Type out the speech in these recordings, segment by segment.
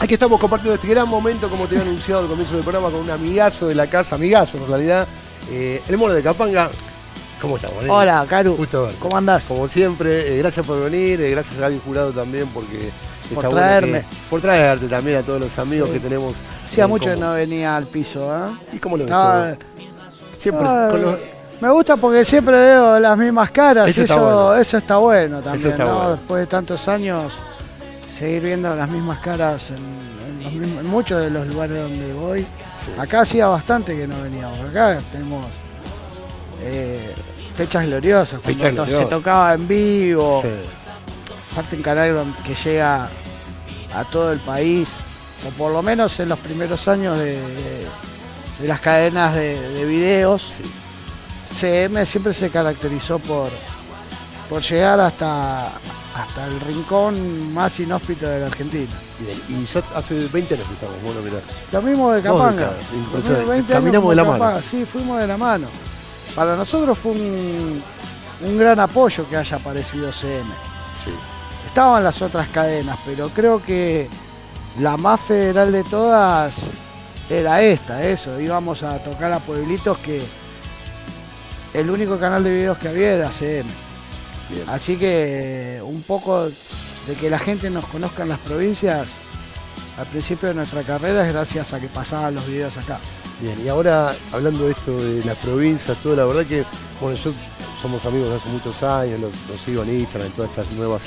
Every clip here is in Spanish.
Aquí estamos compartiendo este gran momento, como te había anunciado al comienzo del programa, con un amigazo de la casa, amigazo en realidad, eh, el mono de Capanga. ¿Cómo estás, Bonelli? Hola, Caru. Gusto verte. ¿Cómo andás? Como siempre, eh, gracias por venir, eh, gracias a Gaby Jurado también porque Por está bueno traerme. que- por traerte también a todos los amigos Sí. que tenemos. Hacía eh, mucho que no venía al piso, ¿eh? ¿Y cómo lo ves? Siempre Ah, con los- Me gusta porque siempre veo las mismas caras. Eso Eso, está bueno. eso está bueno también, está ¿no? bueno. Después de tantos años, seguir viendo las mismas caras en, en mismos- en muchos de los lugares donde voy. Sí. Acá hacía bastante que no veníamos. Acá tenemos eh, fechas gloriosas. cuando Fechas gloriosas. Se tocaba en vivo. Sí. Aparte un canal que llega a todo el país, o por lo menos en los primeros años de, de- de las cadenas de, de videos, CM siempre se caracterizó por, por llegar hasta, hasta el rincón más inhóspito de la Argentina. Y ya hace 20 años que estamos, bueno, mirá. Lo mismo de Capanga. décadas, Lo impresionante. mismo, 20 años Caminamos de la mano. Sí, fuimos de la mano. Para nosotros fue un, un gran apoyo que haya aparecido CM. Sí. Estaban las otras cadenas, pero creo que la más federal de todas era esta, eso. Íbamos a tocar a pueblitos que el único canal de videos que había era CM. Bien. Así que un poco de que la gente nos conozca en las provincias al principio de nuestra carrera es gracias a que pasaban los videos acá. Bien, y ahora hablando de esto de las provincias, todo, la verdad que, bueno, yo somos amigos hace muchos años, los, los sigo en Instagram, en todas estas nuevas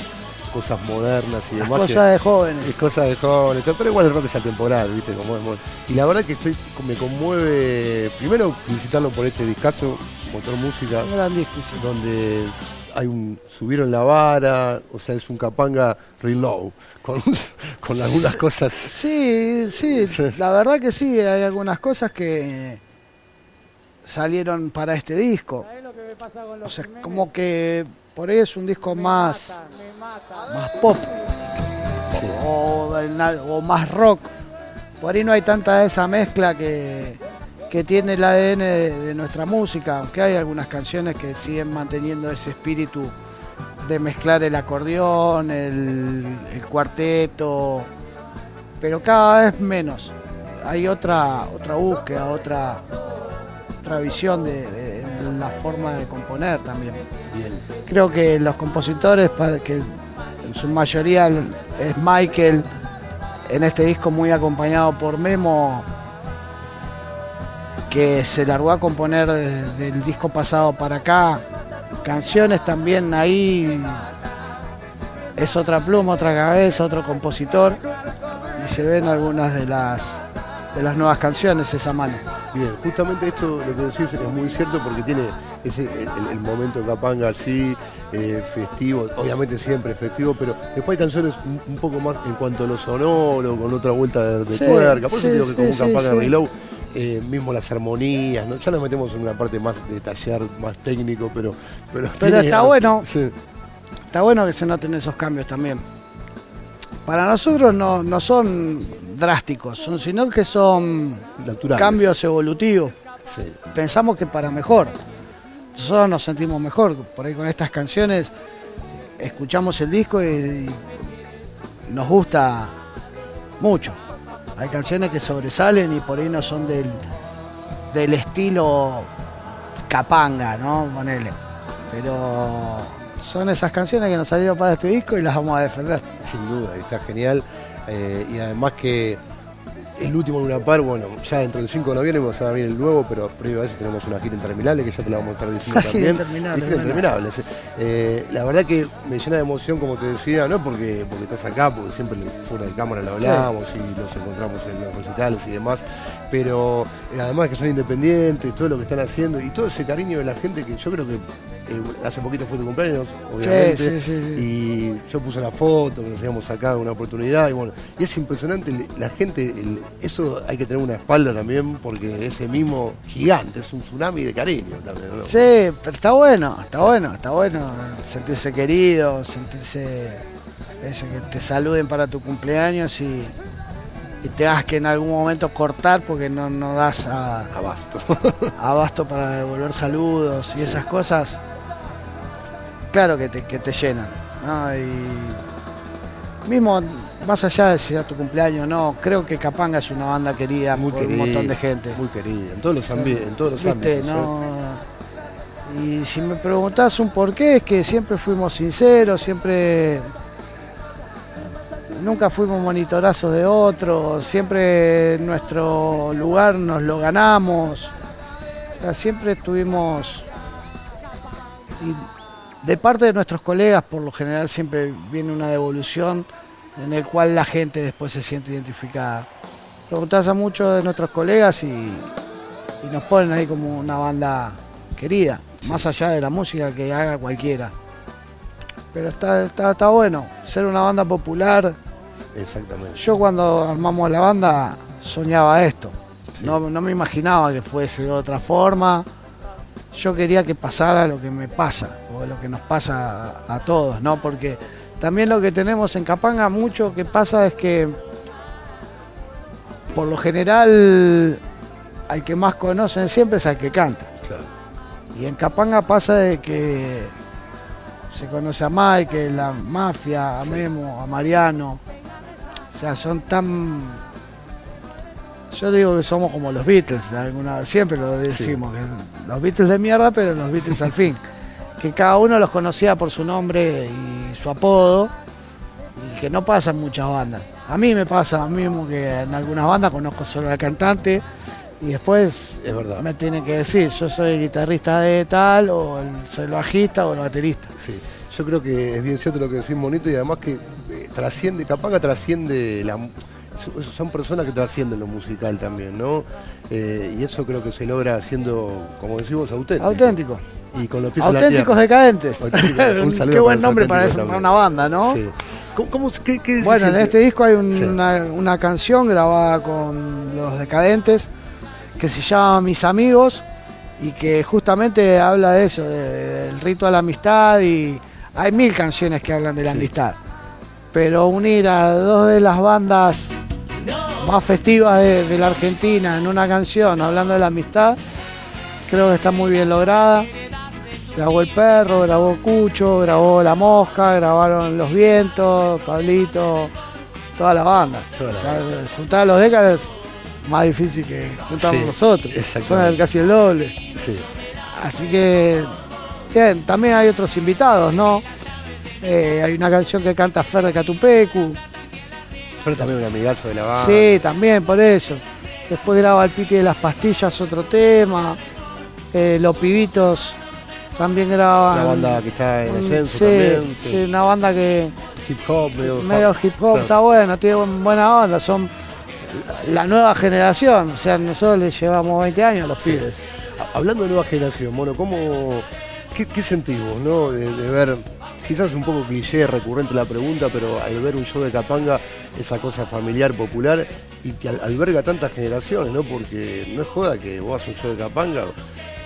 cosas modernas y Las demás. que- cosas de jóvenes. Es cosa de jóvenes, pero igual el rock es atemporal, ¿viste? Como es. Y la verdad que estoy, me conmueve, primero felicitarlo por este discazo, Motor Música, Un gran disco, sí. donde hay un, subieron la vara, o sea, es un capanga reload, con, con algunas cosas. Sí, sí, la verdad que sí, hay algunas cosas que salieron para este disco. O sea, como que por ahí es un disco más, más pop o, o más rock. Por ahí no hay tanta de esa mezcla que, que tiene el ADN de, de nuestra música, aunque hay algunas canciones que siguen manteniendo ese espíritu de mezclar el acordeón, el, el cuarteto, pero cada vez menos. Hay otra, otra búsqueda, otra, otra visión de, de la forma de componer también. Bien. Creo que los compositores, para que en su mayoría es Michael, en este disco muy acompañado por Memo, que se largó a componer desde el disco pasado para acá, canciones también ahí, es otra pluma, otra cabeza, otro compositor, y se ven algunas de las, de las nuevas canciones esa mano. Bien, justamente esto lo que decís es muy cierto porque tiene ese, el, el momento capanga así, eh, festivo, obviamente siempre festivo, pero después hay canciones un, un poco más en cuanto a lo sonoro, con otra vuelta de, de Sí, tuerca, por eso sí, digo que como sí, capanga reload, eh, mismo las armonías, ¿no? ya nos metemos en una parte más de tallar, más técnico, pero... Pero, Pero tiene- está bueno. Sí, Está bueno que se noten esos cambios también. Para nosotros no, no son drásticos, son, sino que son cambios evolutivos. Sí. Pensamos que para mejor. Nosotros nos sentimos mejor. Por ahí con estas canciones escuchamos el disco y, y nos gusta mucho. Hay canciones que sobresalen y por ahí no son del, del estilo capanga, ¿no? Ponele. Pero son esas canciones que nos salieron para este disco y las vamos a defender. Sin duda, está genial. Eh, y además que el último en una par, bueno, ya dentro del 5 de noviembre vamos a venir el nuevo, pero previo a eso tenemos una gira interminable que ya te la vamos a estar diciendo también. interminable, gira interminable. Eh, la verdad que me llena de emoción, como te decía, no porque, porque estás acá, porque siempre fuera de cámara lo hablamos y nos encontramos en los recitales y demás, pero eh, además que son independientes, todo lo que están haciendo y todo ese cariño de la gente que yo creo que eh, hace poquito fue tu cumpleaños, obviamente. Sí, sí, sí. Y yo puse la foto que nos habíamos sacado una oportunidad y bueno, y es impresionante la gente, el- eso hay que tener una espalda también porque ese mismo gigante, es un tsunami de cariño también, ¿no? Sí, pero está bueno, está bueno, está bueno sentirse querido, sentirse eso, que te saluden para tu cumpleaños y, y tengas que en algún momento cortar porque no, no das a, Abasto. abasto para devolver saludos y esas cosas, claro que te, que te llenan. ¿no? Y mismo más allá de si era tu cumpleaños no, creo que Capanga es una banda querida muy por un montón de gente. Muy querida, en todos los, en todos los ámbitos. ¿eh? Y si me preguntás un por qué, es que siempre fuimos sinceros, siempre. Nunca fuimos monitorazos de otros, siempre nuestro lugar nos lo ganamos. siempre estuvimos. Y de parte de nuestros colegas, por lo general, siempre viene una devolución en el cual la gente después se siente identificada. Preguntás a muchos de nuestros colegas y, y nos ponen ahí como una banda querida más allá de la música que haga cualquiera. Pero está, está, bueno, ser una banda popular. Exactamente. Yo cuando armamos la banda soñaba esto. No, me imaginaba que fuese de otra forma. Yo quería que pasara lo que me pasa, o lo que nos pasa a, a todos, ¿no? Porque también lo que tenemos en Capanga mucho que pasa es que por lo general al que más conocen siempre es al que canta. Y en Capanga pasa de que se conoce a Mike, la mafia, a Memo, a Mariano. O sea, son tan. Yo digo que somos como los Beatles, de alguna... siempre lo decimos, los Beatles de mierda, pero los Beatles al fin. Que cada uno los conocía por su nombre y su apodo, y que no pasa en muchas bandas. A mí me pasa mismo que en algunas bandas conozco solo al cantante y después es verdad. me tienen que decir, yo soy el guitarrista de tal, o el, soy el bajista o el baterista. Sí, yo creo que es bien cierto lo que decís bonito y además que trasciende, Capanga trasciende la son personas que trascienden lo musical también, ¿no? Eh, y eso creo que se logra siendo, como decimos, auténtico. Auténtico. Y con los Auténticos decadentes. Un qué buen nombre para, una banda, ¿no? Sí. bueno, en este disco hay una, una canción grabada con los decadentes que se llama Mis Amigos y que justamente habla de eso, del rito de la amistad y hay mil canciones que hablan de la amistad. Pero unir a dos de las bandas más festivas de, la Argentina en una canción hablando de la amistad, creo que está muy bien lograda. Grabó El Perro, grabó Cucho, grabó La Mosca, grabaron Los Vientos, Pablito, toda la banda. juntar a los décadas más difícil que juntamos nosotros. Son casi el doble. Así que, bien, también hay otros invitados, ¿no? Eh, hay una canción que canta Fer de Catupecu. Fer también un amigazo de la banda. Sí, también, por eso. Después graba el Piti de las Pastillas, otro tema. Eh, los Pibitos también graban. Una banda que está en ascenso también. Sí, una banda que... Hip hop, medio, hip hop, está bueno, tiene buena onda, son la nueva generación. O sea, nosotros les llevamos 20 años a los pibes. Hablando de nueva generación, bueno, ¿cómo, qué, sentimos, no? De, ver, quizás es un poco cliché, recurrente la pregunta, pero al ver un show de Capanga, esa cosa familiar, popular, y que alberga tantas generaciones, ¿no? Porque no es joda que vos haces un show de Capanga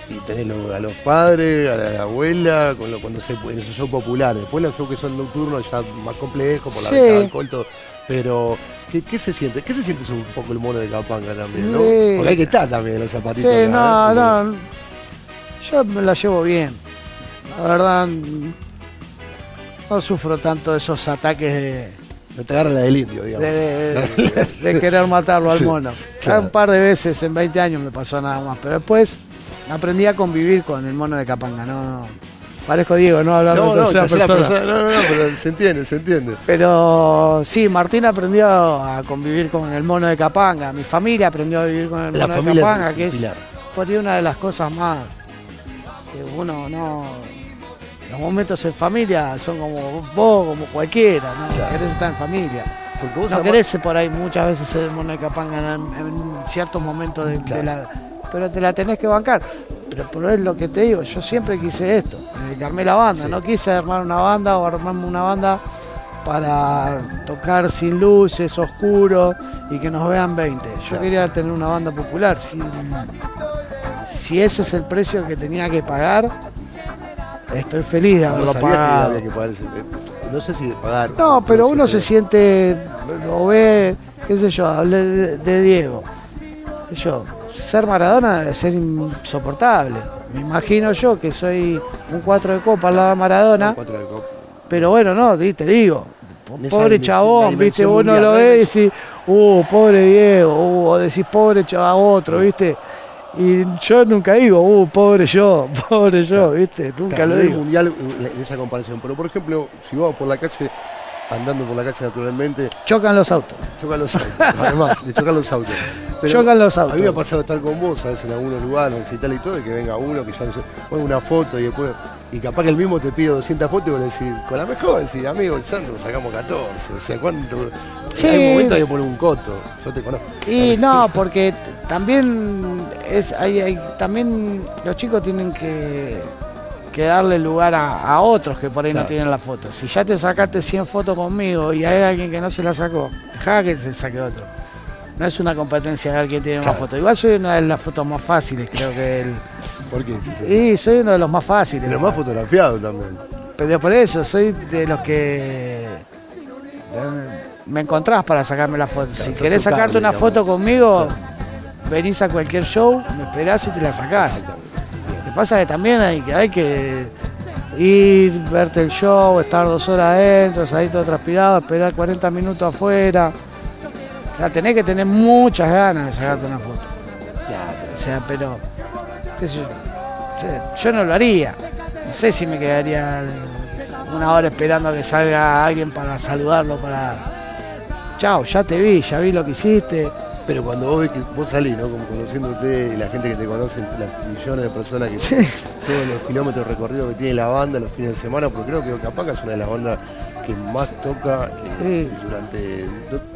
y tenés a los padres, a la abuela, con lo, cuando se, en esos shows populares. Después los shows que son nocturnos ya más complejos por la sí. de. Pero ¿Qué, se siente? ¿Qué se siente un poco el mono de Capanga también, no? Porque hay que estar también los zapatitos. Sí, no, no. Yo me la llevo bien. La verdad, no sufro tanto esos ataques de. No te agarra la del indio, digamos. De, querer matarlo al mono. Un par de veces en 20 años me pasó nada más. Pero después aprendí a convivir con el mono de Capanga, no Parezco Diego, ¿no? Hablando no, de tercera persona. No, no, no, pero se entiende, se entiende. Pero sí, Martín aprendió a convivir con el mono de Capanga. Mi familia aprendió a vivir con el mono de Capanga, que es por una de las cosas más que uno no. Los momentos en familia son como vos, como cualquiera, ¿no? Querés estar en familia. Porque no querés por ahí muchas veces ser el mono de Capanga en, ciertos momentos de la. Pero te la tenés que bancar. Pero por es lo que te digo, yo siempre quise esto, dedicarme la banda, no quise armar una banda o armarme una banda para tocar sin luces, oscuro y que nos vean 20. Yo quería tener una banda popular. Si, si ese es el precio que tenía que pagar, estoy feliz de haberlo pagado. no sé si pagar. No, pero uno se siente, o ve, qué sé yo, hablé de, de Diego. Yo, ser Maradona debe ser insoportable. Me imagino yo que soy un 4 de copa al lado de Maradona. Pero bueno, no, te digo, pobre chabón, viste, vos no lo ves y decís, uh, pobre Diego, uh, o decís pobre chaval otro, viste. Y yo nunca digo, uh, pobre yo, pobre yo, viste, nunca lo digo. mundial en esa comparación. Pero por ejemplo, si vamos por la calle andando por la calle naturalmente. Chocan los autos. Chocan los autos, además, de chocan los autos. chocan los autos. A mí me ha pasado estar con vos a veces en algunos lugares y tal y todo, y que venga uno que ya pone una foto y después. Y capaz que el mismo te pide 200 fotos y vos le decís, con la mejor, decís, amigo, el Sandro sacamos 14. O sea, ¿cuánto? Sí. Hay un momento que poner un coto. Yo te conozco. Y no, porque también es, hay, hay, también los chicos tienen que que darle lugar a, otros que por ahí no tienen la foto. Si ya te sacaste 100 fotos conmigo y hay alguien que no se la sacó, deja que se saque otro. No es una competencia de alguien tiene una foto. Igual soy una de las fotos más fáciles, creo que él. ¿Por qué? Sí, soy uno de los más fáciles. Pero más fotografiado también. Pero por eso, soy de los que me encontrás para sacarme la foto. si querés sacarte una foto conmigo, venís a cualquier show, me esperás y te la sacás pasa que también hay, hay que ir, verte el show, estar dos horas adentro, salir todo transpirado, esperar 40 minutos afuera. O sea, tenés que tener muchas ganas de sacarte una foto. O sea, pero yo, no lo haría. No sé si me quedaría una hora esperando a que salga alguien para saludarlo, para... Chao, ya te vi, ya vi lo que hiciste pero cuando vos ves que vos salís, ¿no? Como conociéndote y la gente que te conoce, las millones de personas que todos los kilómetros recorridos que tiene la banda los fines de semana, porque creo que Ocapaca es una de las bandas que más toca eh, durante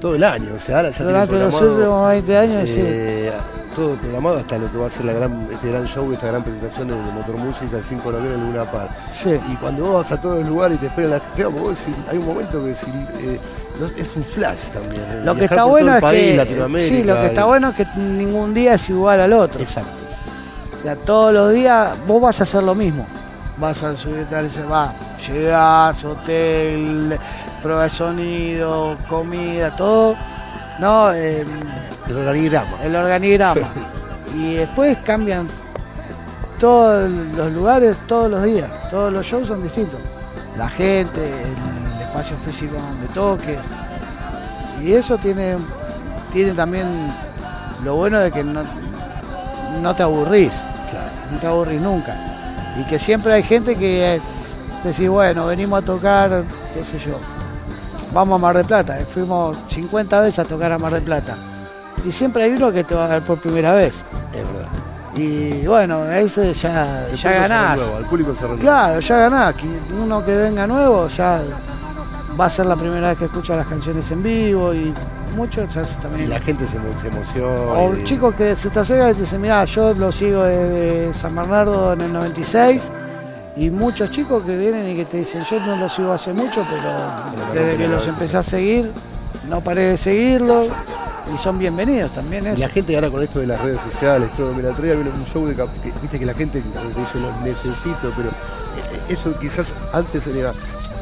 todo el año. O sea, ahora ya durante los últimos 20 años, sí. Todo programado hasta lo que va a ser la gran, este gran show, esta gran presentación de, Motor Música el 5 de noviembre en Luna Park. Sí. Y cuando vos vas a todos los lugares y te esperan la gente, vos hay un momento que si, eh, es un flash también. ¿eh? Lo que está bueno es que sí, lo que está bueno es que ningún día es igual al otro. Exacto. O sea, todos los días vos vas a hacer lo mismo. Vas a subir tal y va, llegás, hotel, prueba de sonido, comida, todo. No, em, el organigrama. El organigrama. y después cambian todos los lugares todos los días. Todos los shows son distintos. La gente, espacio físico donde toques. Y eso tiene, tiene también lo bueno de que no, no te aburrís, no te aburrís nunca. Y que siempre hay gente que decís, bueno, venimos a tocar, qué sé yo, vamos a Mar de Plata. Fuimos 50 veces a tocar a Mar de Plata. Y siempre hay uno que te va a ver por primera vez. Es verdad. Y bueno, ese ya, ya ganás. claro, ya ganás. Uno que venga nuevo ya va a ser la primera vez que escucha las canciones en vivo y mucho también. Y la gente se, emociona. O chicos que se te acercan y te dicen, mira, yo lo sigo desde San Bernardo en el 96 y muchos chicos que vienen y que te dicen, yo no lo sigo hace mucho, pero desde que los empecé a seguir, no paré de seguirlos y son bienvenidos también. Y la gente ahora con esto de las redes sociales, todo, mira, otro un show de que, viste que la gente dice lo necesito, pero eh, eso quizás antes era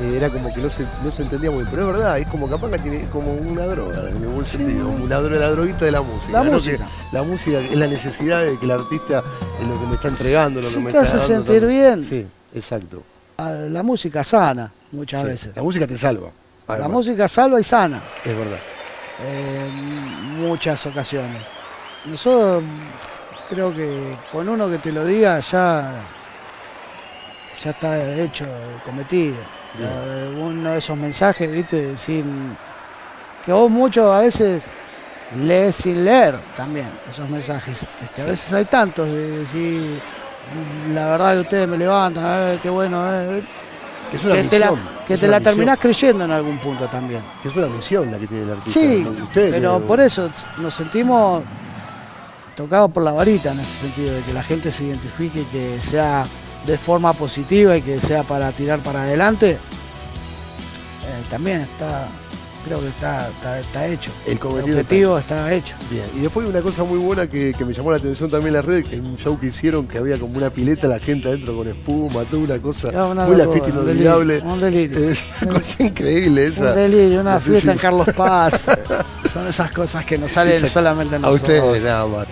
eh, era como que no se, no se entendía muy bien. Pero es verdad, es como Capanga tiene como una droga, en el buen sentido, una droga, la droguita de la música. La música. la música es la necesidad de que el artista es lo que me está entregando, lo que me te hace sentir bien. Sí, exacto. Ah, la música sana, muchas veces. La música te salva. La música salva y sana. Es verdad. En muchas ocasiones. Nosotros creo que con uno que te lo diga ya, ya está hecho, cometido uno de esos mensajes, viste, decir que vos mucho a veces lees sin leer también esos mensajes. Es que a veces hay tantos de decir, la verdad que ustedes me levantan, qué bueno, que te la, que te la terminás creyendo en algún punto también. Que es una misión la que tiene el artista. Sí, pero por eso nos sentimos tocados por la varita en ese sentido, de que la gente se identifique, que sea de forma positiva y que sea para tirar para adelante, eh, también está creo que está, está, hecho. El, objetivo está... hecho. Bien, y después una cosa muy buena que, me llamó la atención también en redes, que en un show que hicieron que había como una pileta, la gente adentro con espuma, toda una cosa muy la fiesta inolvidable. Un delirio. una cosa increíble esa. Un delirio, una fiesta en Carlos Paz. Son esas cosas que nos salen solamente a nosotros. A ustedes nada más.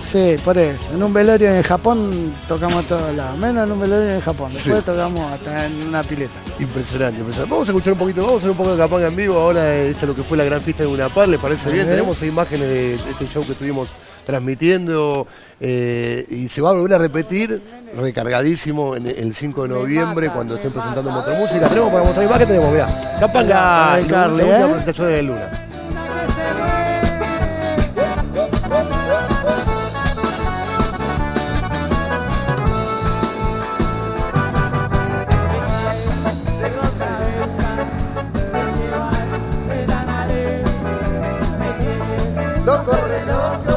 Sí, por eso. En un velorio en Japón tocamos a todos lados. Menos en un velorio en Japón. Después tocamos hasta en una pileta. Impresionante, impresionante. Vamos a escuchar un poquito, vamos a hacer un poco de Capanga en vivo. Ahora esta es lo que fue la gran fiesta de Unapar, ¿les parece bien? Tenemos imágenes de este show que estuvimos transmitiendo eh, y se va a volver a repetir recargadísimo en el 5 de noviembre cuando estén presentando Motomúsica. Tenemos para mostrar imagen, tenemos, mirá, Capanga, la, la, ¿eh? presentación de Luna. loco, re loco.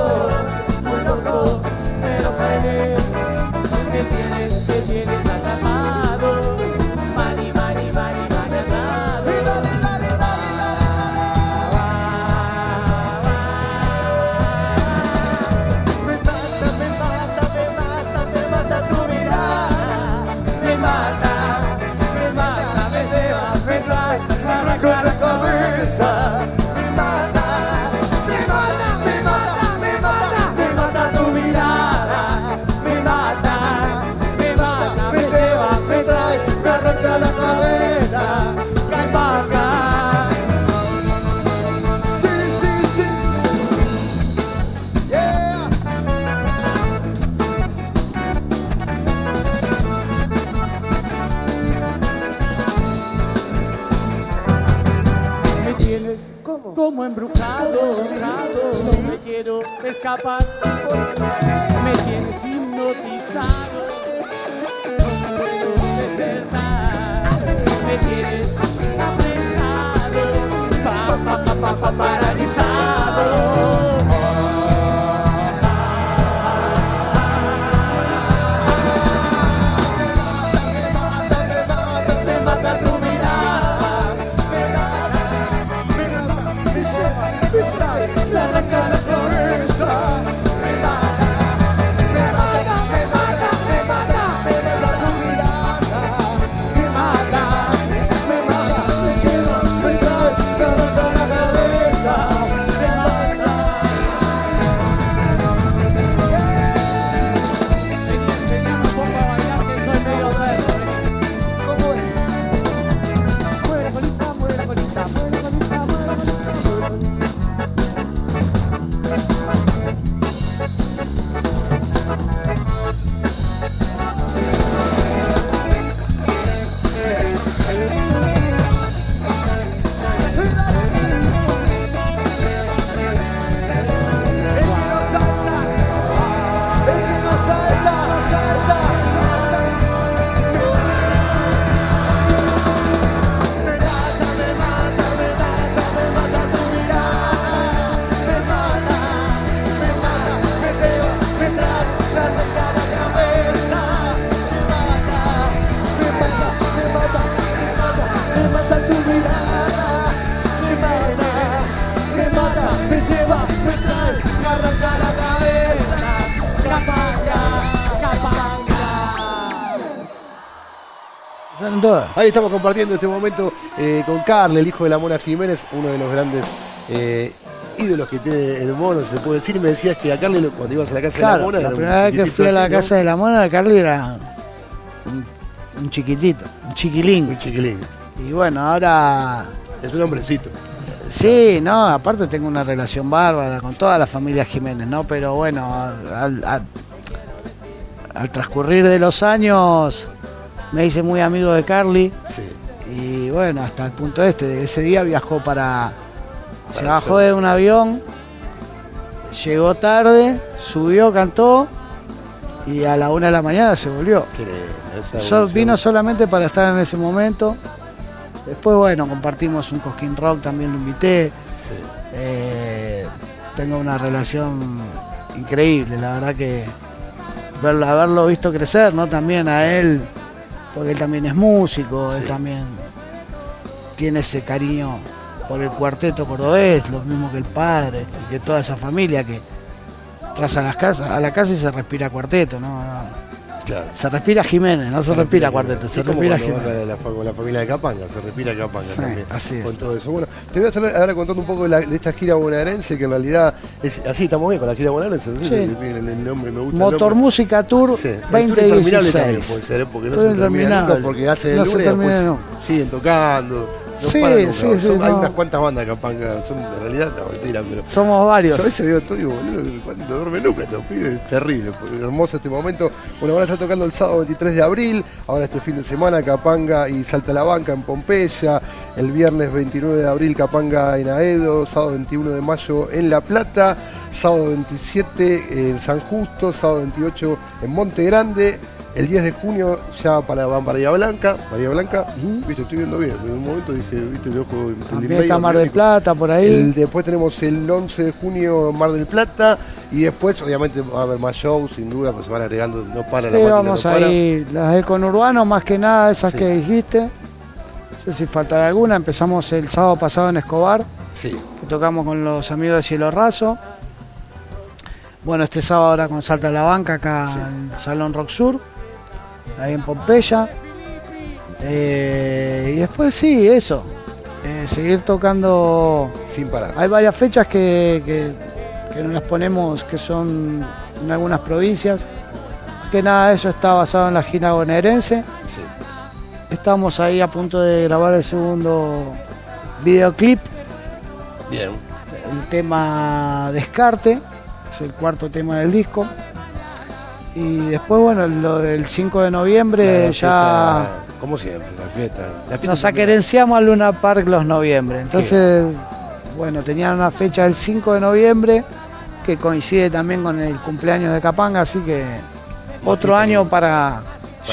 kapan Ahí estamos compartiendo este momento eh, con Carle, el hijo de la Mona Jiménez, uno de los grandes eh, ídolos que tiene el mono, se puede decir. Me decías que a Carle, cuando ibas a la casa de la Mona. La primera vez que fui a la casa de la Mona, Carle era un, chiquitito, un chiquilín. Un chiquilín. Y bueno, ahora. Es un hombrecito. Sí, no, aparte tengo una relación bárbara con toda la familia Jiménez, ¿no? Pero bueno, al transcurrir de los años me hice muy amigo de Carly. Y bueno, hasta el punto este, ese día viajó para. se bajó de un avión, llegó tarde, subió, cantó y a la una de la mañana se volvió. vino solamente para estar en ese momento. Después, bueno, compartimos un Cosquín Rock, también lo invité. Eh, tengo una relación increíble, la verdad que verlo, haberlo visto crecer, ¿no? También a él porque él también es músico, él también tiene ese cariño por el cuarteto cordobés, lo mismo que el padre y que toda esa familia que tras a las casas, a la casa y se respira cuarteto, ¿no? Se respira Jiménez, no se, respira, cuarteto, se respira Jiménez. La, la, familia de Capanga, se respira Capanga también. Así es. Con todo eso. Bueno, te voy a estar ahora contando un poco de, esta gira bonaerense, que en realidad es así, estamos bien con la gira bonaerense. Sí. El, nombre me gusta. Motor Música Tour sí. 2016. También puede ser, ¿eh? porque no se termina nunca, porque hace el lunes, después siguen tocando sí, sí, sí, Hay unas cuantas bandas que Capanga, son de realidad, no, mentira, pero. Somos varios. Yo a veces veo todo y digo, boludo, duerme nunca estos pibes, es terrible, hermoso este momento. Bueno, van a estar tocando el sábado 23 de abril, ahora este fin de semana Capanga y Salta la Banca en Pompeya, el viernes 29 de abril Capanga en Aedo, sábado 21 de mayo en La Plata, sábado 27 en San Justo, sábado 28 en Monte Grande el 10 de junio ya para, van para Bahía Blanca. Bahía Blanca, viste, estoy viendo bien. En un momento dije, viste, el ojo. También está Mar del Plata por ahí. después tenemos el 11 de junio Mar del Plata. Y después, obviamente, va a haber más shows, sin duda, pues se van agregando, no para sí, la vamos ahí, las de conurbano, más que nada, esas que dijiste. No sé si faltará alguna. Empezamos el sábado pasado en Escobar. Sí. Que tocamos con los amigos de Cielo Raso. Bueno, este sábado ahora con Salta a la Banca, acá en el Salón Rock Sur ahí en Pompeya. Eh, y después sí, eso. Eh, seguir tocando. Sin parar. Hay varias fechas que, que, nos las ponemos que son en algunas provincias. Que nada, eso está basado en la gira bonaerense. Estamos ahí a punto de grabar el segundo videoclip. Bien. El tema Descarte, es el cuarto tema del disco. Y después, bueno, lo del 5 de noviembre ya. como siempre, la fiesta. nos acerenciamos al Luna Park los noviembre. Entonces, bueno, tenían una fecha del 5 de noviembre que coincide también con el cumpleaños de Capanga, así que otro año para.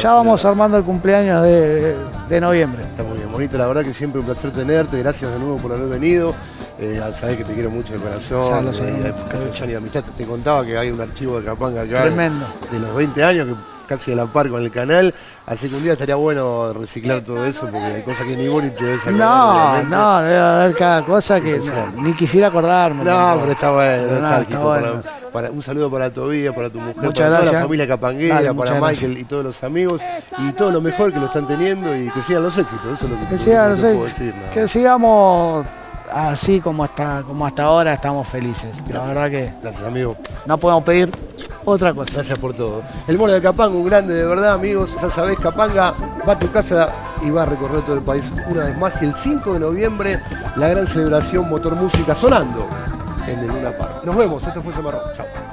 ya vamos armando el cumpleaños de, de noviembre. Está muy bien, bonito, la verdad que siempre un placer tenerte. Gracias de nuevo por haber venido. Eh, sabés que te quiero mucho de corazón. Ya amistad. Te contaba que hay un archivo de Capanga acá. Tremendo. De los 20 años, que casi a la par con el canal. Así que un día estaría bueno reciclar todo eso, porque hay cosas que ni vos ni te ves No, no, debe haber cada cosa que ni quisiera acordarme. No, pero está bueno. está, bueno. Para, un saludo para tu vida, para tu mujer, para toda la familia capanguera, para Michael y todos los amigos y todo lo mejor que lo están teniendo y que sigan los éxitos. Eso es lo que, que, sigan los éxitos. Que sigamos así como hasta, como hasta ahora estamos felices. La verdad que Gracias, amigo. no podemos pedir otra cosa. Gracias por todo. El mono de Capanga, un grande de verdad, amigos. Ya sabés, Capanga va a tu casa y va a recorrer todo el país una vez más. Y el 5 de noviembre, la gran celebración Motor Música sonando en el Luna Park. Nos vemos, esto fue Samarro. Chao.